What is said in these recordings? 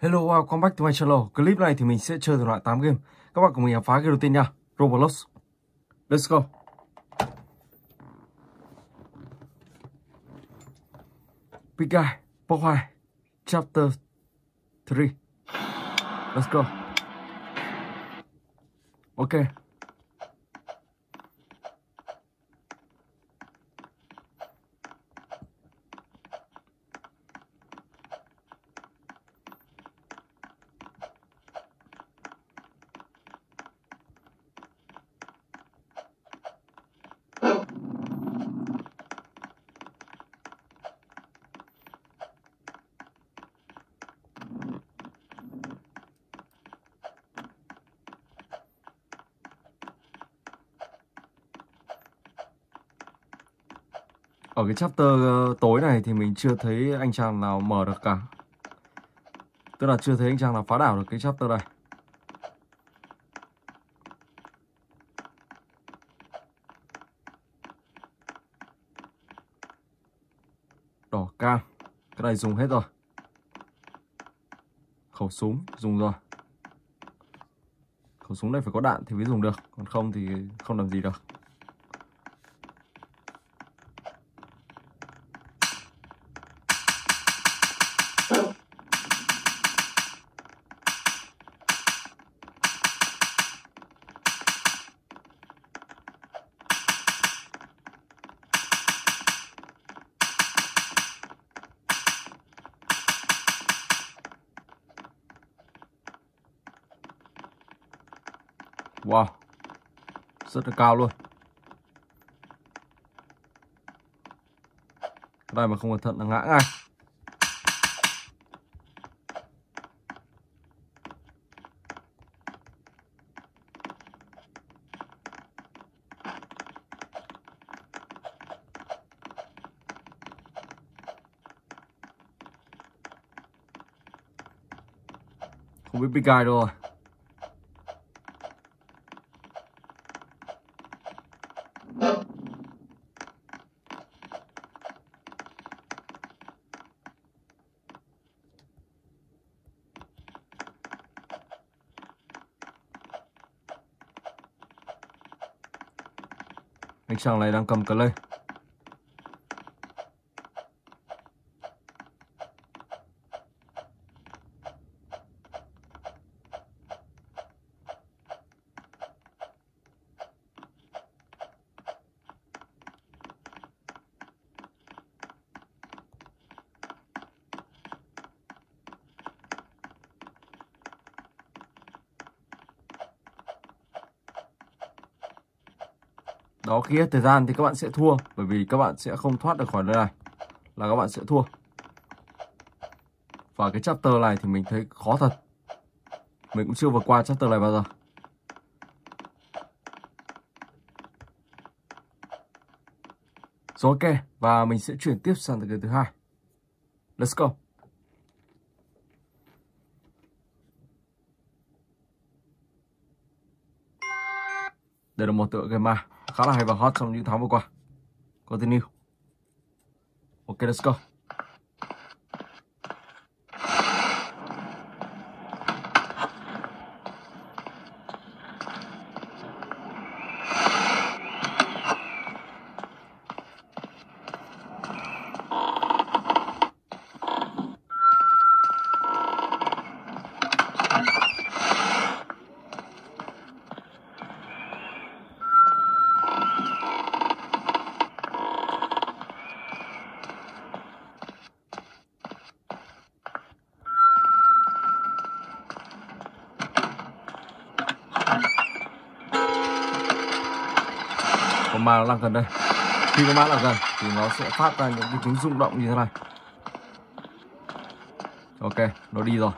Hello, welcome back to my channel. Clip này thì mình sẽ chơi thể loại 8 game. Các bạn cùng mình khám phá game đầu tiên nha. Roblox. Let's go. Big Guy, Book 2, Chapter 3. Let's go. Okay. Ở cái chapter ờ, tối này thì mình chưa thấy anh chàng nào mở được cả. Tức là chưa thấy anh chàng nào phá đảo được cái chapter này. Đỏ, cam. Cái này dùng hết rồi. Khẩu súng, dùng rồi. Khẩu súng này phải có đạn thì mới dùng được. Còn không thì không làm gì được. Wow. Rất là cao luôn. Cái này mà không cẩn thận là ngã ngay. Không biết Big Guy đâu rồi. Anh chàng này đang cầm cờ lê. Đó khi hết thời gian thì các bạn sẽ thua, Bởi vì các bạn sẽ không thoát được khỏi nơi này. Là các bạn sẽ thua. Và cái chapter này thì mình thấy khó thật. Mình cũng chưa vượt qua chapter này bao giờ. Rồi, ok. Và mình sẽ chuyển tiếp sang cái thứ hai. Let's go. Đây là một tựa game ma khá là hay và hot trong những tháng vừa qua. Continue. Ok, let's go. Con ma nó đang gần đây. Khi con ma là gần thì nó sẽ phát ra những cái tiếng rung động như thế này. Ok, nó đi rồi.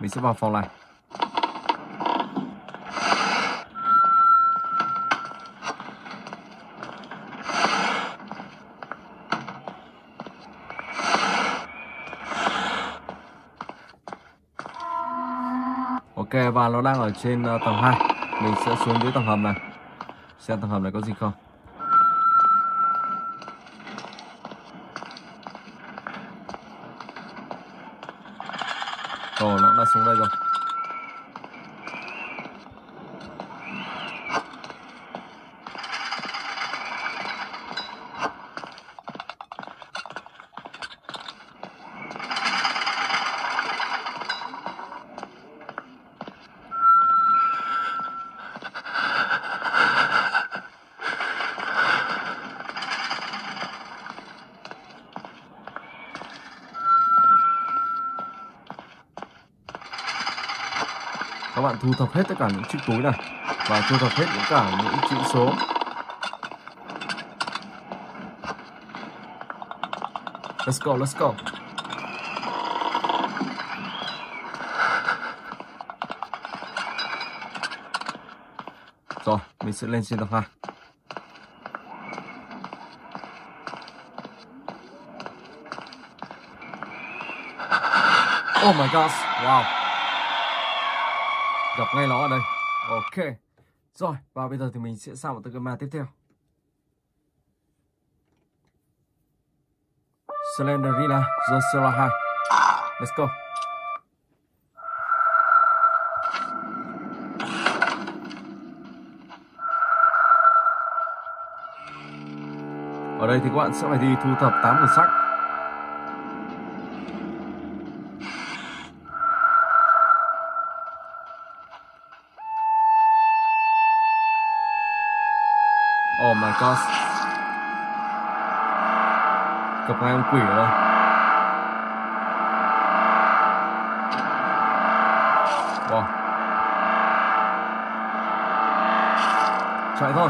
Mình sẽ vào phòng này. và nó đang ở trên ờ, tầng 2 mình sẽ xuống dưới tầng hầm này. Xem tầng hầm này có gì không. Ồ, nó đã xuống đây rồi. Thu thập hết tất cả những chiếc túi này và thu thập hết tất cả những chữ số Let's go, let's go. Rồi, mình sẽ lên trên tầng 2. Oh my gosh, wow. Gặp ngay nó ở đây. Ok. Rồi, và bây giờ thì mình sẽ sang một tựa game tiếp theo. Slenderina Joshua 2. Let's go. Ở đây thì các bạn sẽ phải đi thu thập 8 quyển sắc. Oh Cos. Gặp ông quỷ ở đâu Wow. Chạy thôi.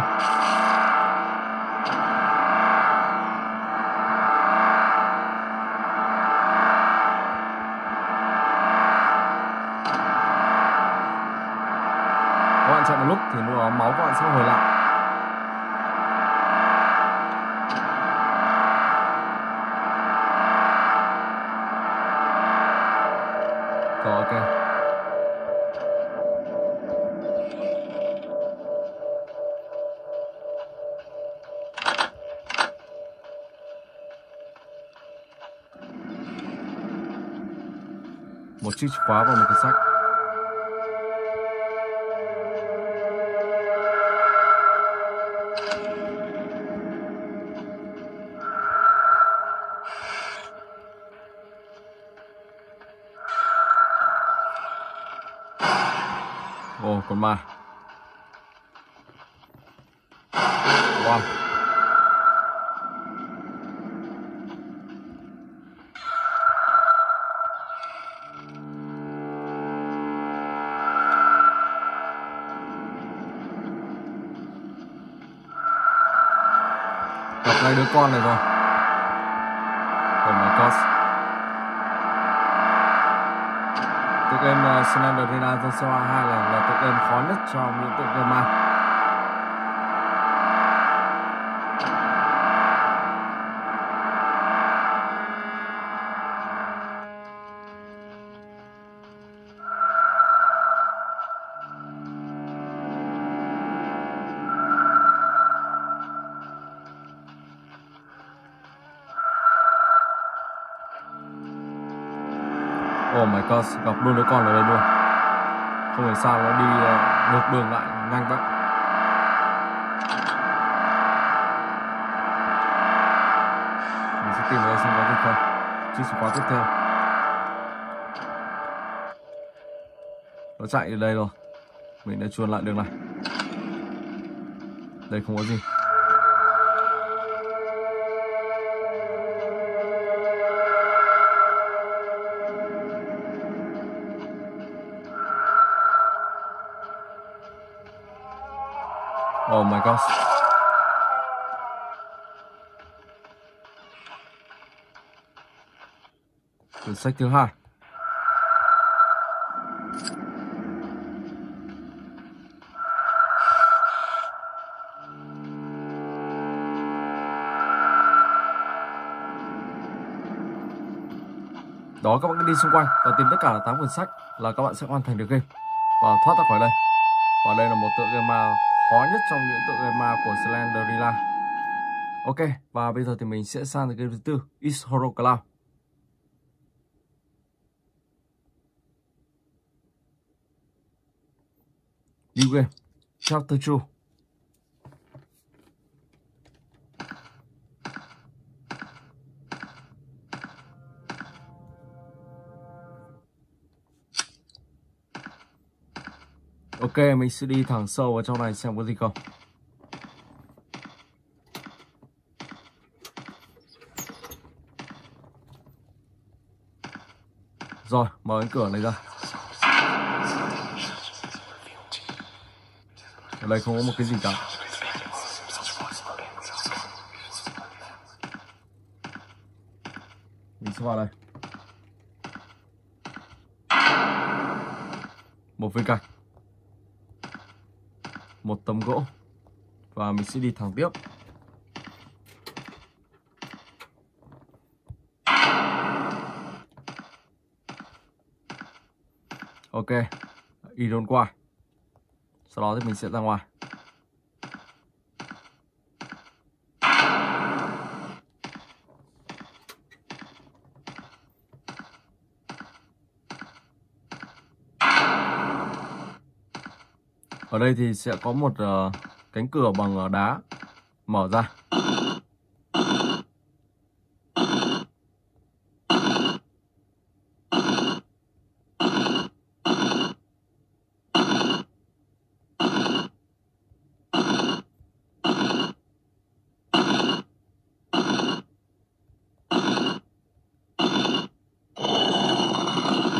Các bạn chạy một lúc thì lúc đó máu các bạn sẽ hồi lại. Một chiếc chìa khóa và Gặp ngay đứa con này rồi. Oh my god. tựa game uh, Slenderina Joshua 2 là, là tựa game khó nhất trong những tựa game này Lucas gặp luôn đứa con ở đây luôn. Không hiểu sao nó đi ờ, ngược đường lại nhanh vậy. Mình sẽ tìm ở đây xem có tiếp theo, Chiếc chìa khóa tiếp theo. Nó chạy ở đây rồi. Mình đã chuồn lại đường này. Đây không có gì. Oh my gosh. Quyển sách thứ hai. Đó, các bạn cứ đi xung quanh và tìm tất cả 8 quyển sách là các bạn sẽ hoàn thành được game và thoát ra khỏi đây. Và đây là một tựa game mà khó nhất trong những tượng gây ma của Slenderilla. Ok, và bây giờ thì mình sẽ sang tựa game thứ tư, Is Horror Cloud. New game, Chapter 2. Ok, mình sẽ đi thẳng sâu vào trong này xem có gì không. Rồi, mở cánh cửa này ra. Ở đây không có một cái gì cả. Mình sẽ vào đây. Một viên cạch. Một tấm gỗ. Và mình sẽ đi thẳng tiếp. Ok, Iron qua. Sau đó thì mình sẽ ra ngoài. Ở đây thì sẽ có một uh, cánh cửa bằng uh, đá mở ra.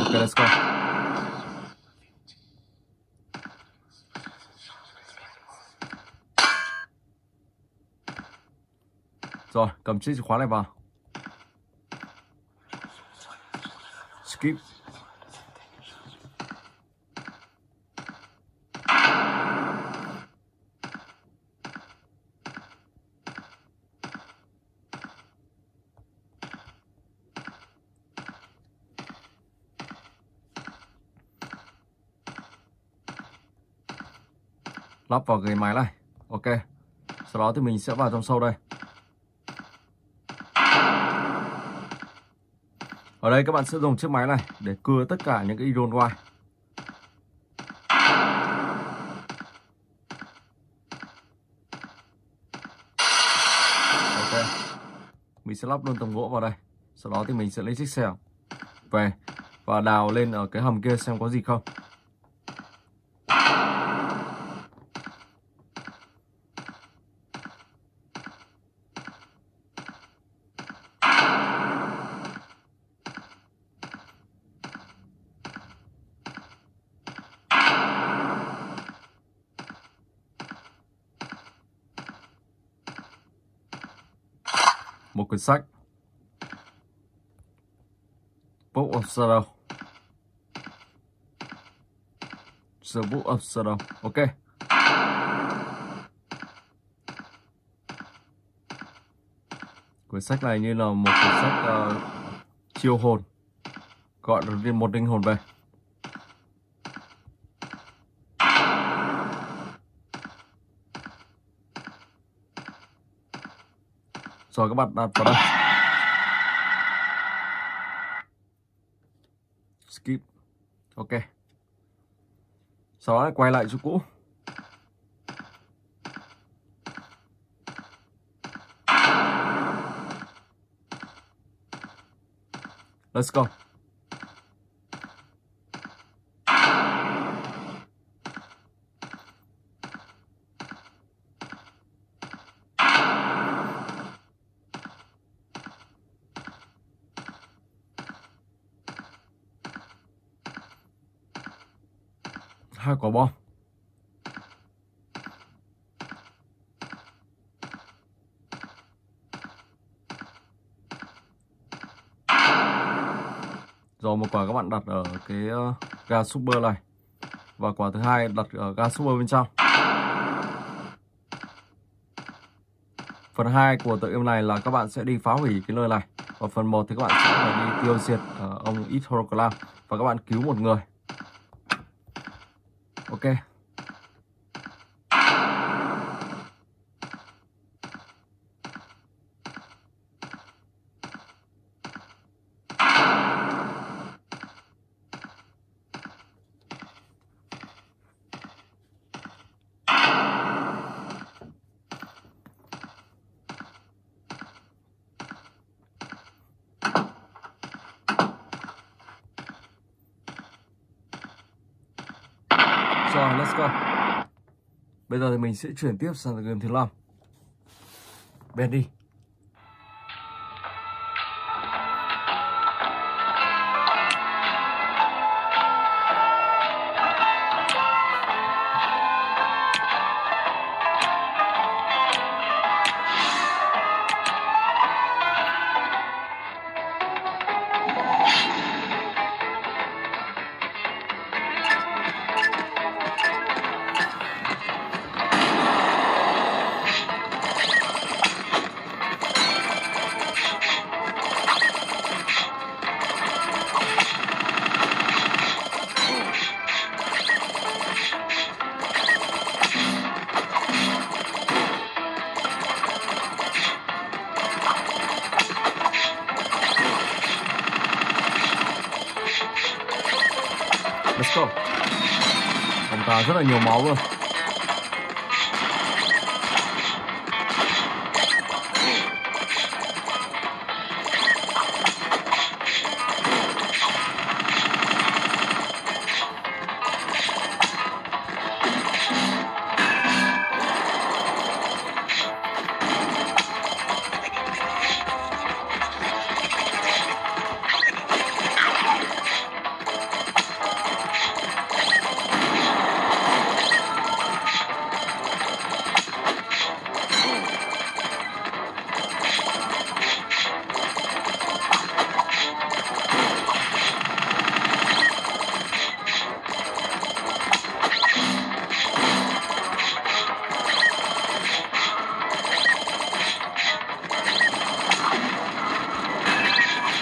Okay, let's go. Rồi, cầm chiếc chìa khóa này vào. Skip. lắp vào cái máy này ok sau đó thì mình sẽ vào trong sâu đây ở đây các bạn sẽ dùng chiếc máy này để cưa tất cả những cái iron wire ok. Mình sẽ lắp luôn tấm gỗ vào đây. Sau đó thì mình sẽ lấy chiếc xẻo về và đào lên ở cái hầm kia xem có gì không. Một quyển sách. Book of Shadow The Book of Shadow Ok. Quyển sách này như là một quyển sách uh, chiêu hồn. Gọi là một linh hồn về. Rồi các bạn đặt vào đây. Skip. Ok. Sau đó quay lại chỗ cũ. Let's go. hai quả bom. Rồi một quả các bạn đặt ở cái ờ, ga super này. Và quả thứ hai đặt ở ga super bên trong. Phần 2 của tựa game này là các bạn sẽ đi phá hủy cái nơi này. Và phần 1 thì các bạn sẽ phải đi tiêu diệt uh, ông Ithoroclam và các bạn cứu một người ok Rồi, let's go. Bây giờ thì mình sẽ chuyển tiếp sang game thứ 5. Bendy. đi. Ông ta rất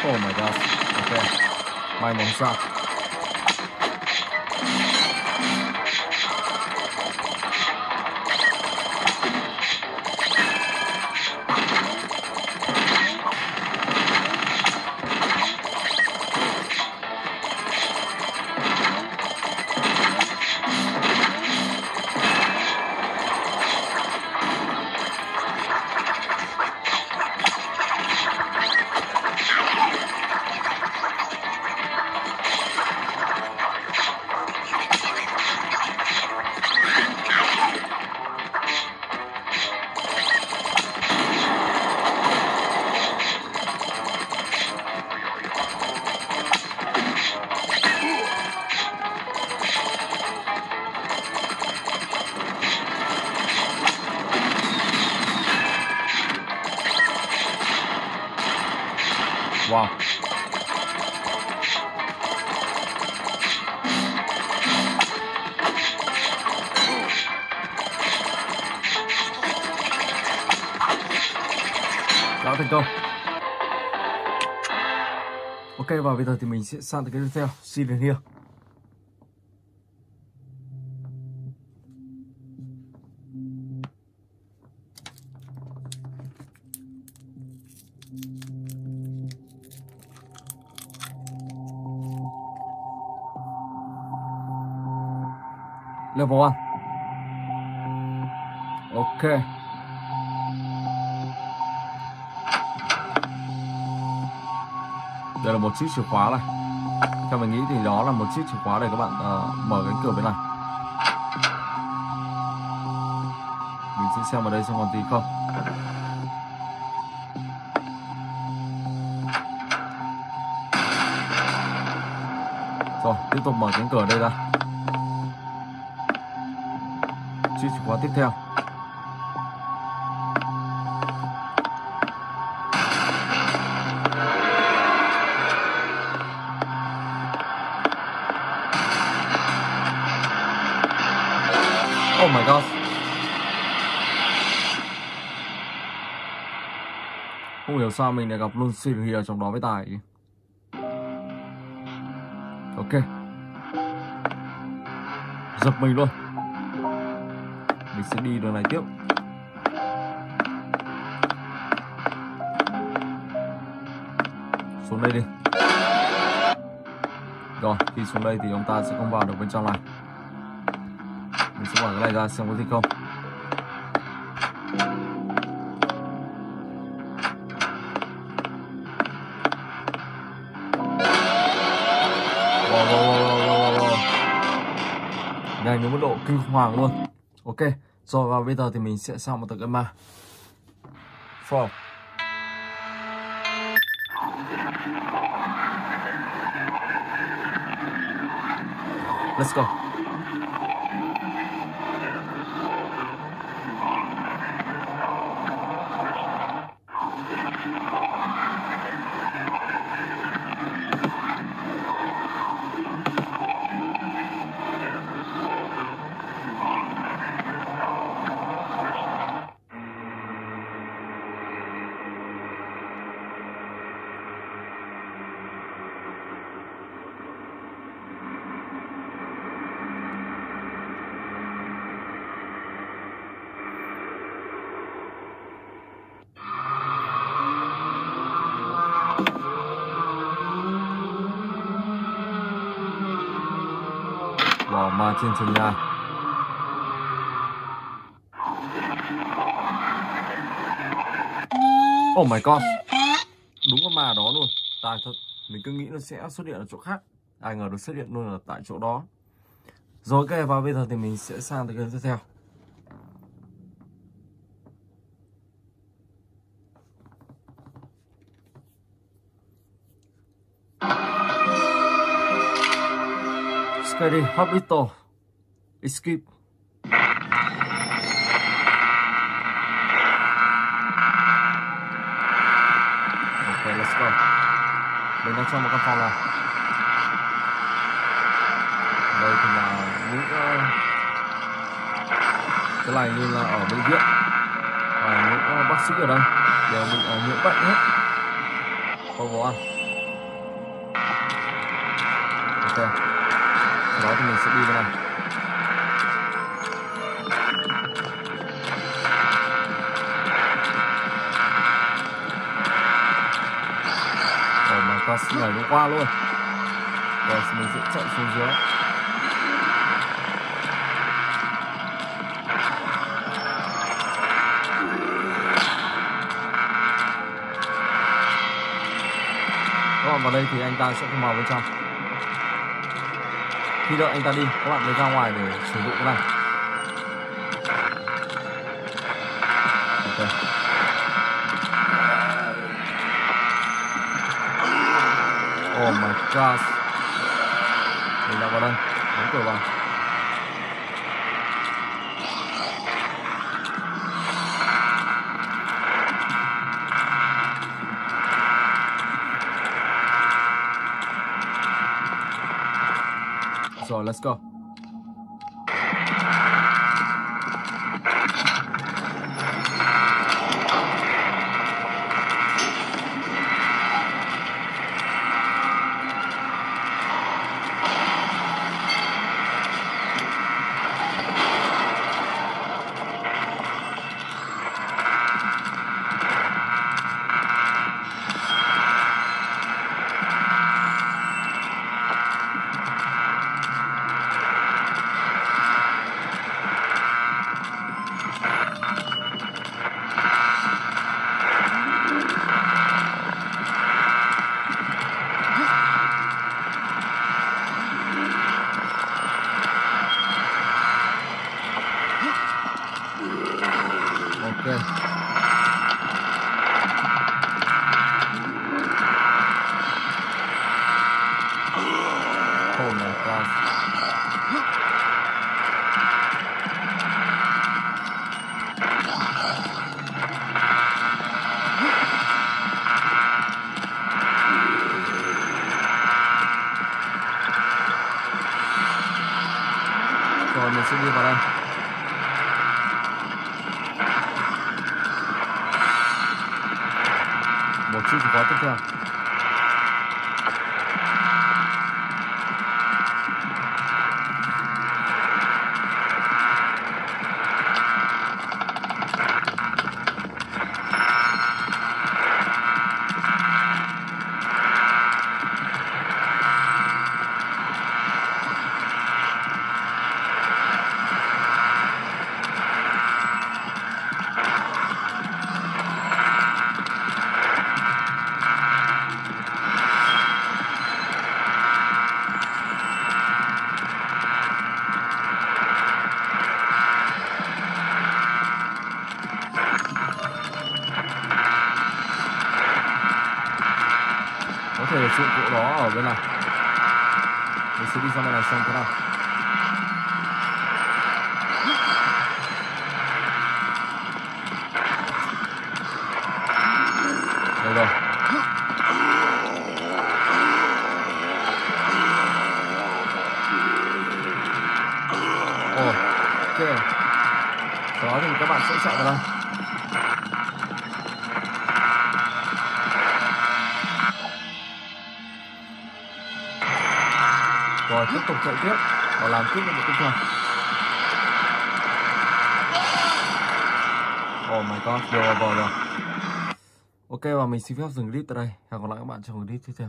Oh my god. Ok. May mong sao. Đã công. Ok, và bây giờ thì mình sẽ sang tới cái tiếp theo. xin đến Hill. Level 1 Ok Đây là một chiếc chìa khóa này. Theo mình nghĩ thì đó là một chiếc chìa khóa để các bạn uh, mở cánh cửa bên này. Mình sẽ xem ở đây xem còn gì không. Rồi tiếp tục mở cánh cửa đây ra. Chiếc chìa khóa tiếp theo. Oh my god. Không hiểu sao mình lại gặp luôn Siri ở trong đó với Tài Ok. Giật mình luôn. Mình sẽ đi đường này tiếp. Xuống đây đi. Rồi, khi xuống đây thì ông ta sẽ không vào được bên trong này bỏ cái này ra xem có gì không wow, wow, wow, wow, wow. nhanh đến mức độ kinh hoàng luôn ok rồi và bây giờ thì mình sẽ sang một tựa game ma Four. Let's go. Bỏ mà trên sân nhà Oh my god. Đúng con mà đó luôn. Tài thật, Mình cứ nghĩ nó sẽ xuất hiện ở chỗ khác. Ai ngờ được xuất hiện luôn ở tại chỗ đó. Rồi, ok, và bây giờ thì mình sẽ sang tới game tiếp theo. Scary Hospital Escape. Ok, let's go. Mình đang trong một căn phòng này Đây thì là những uh, Cái này như là ở bệnh viện. Và những uh, bác sĩ ở đây. Đều bị ở nhiễm bệnh hết. Không có ăn. Ok đó thì mình sẽ đi vào này. Nhảy nó qua luôn. Rồi, mình sẽ chạy xuống dưới. Còn vào đây thì anh ta sẽ không vào bên trong. Khi đợi anh ta đi, các bạn mới ra ngoài để sử dụng cái này. Okay. Oh my god. Mình đã vào đây. Đóng cửa vào. Let's go một chiếc chìa khóa tiếp thể dụng cụ đó ở bên này. Mình sẽ đi sang bên này xem thế nào. Đây rồi. Ok. Sau đó thì các bạn sẽ chạy vào đây. Tiếp tục chạy tiếp và làm tiếp được một tiếp theo oh my god vừa vào rồi. Ok, và mình xin phép dừng clip tại đây. Hẹn gặp lại các bạn trong clip tiếp theo.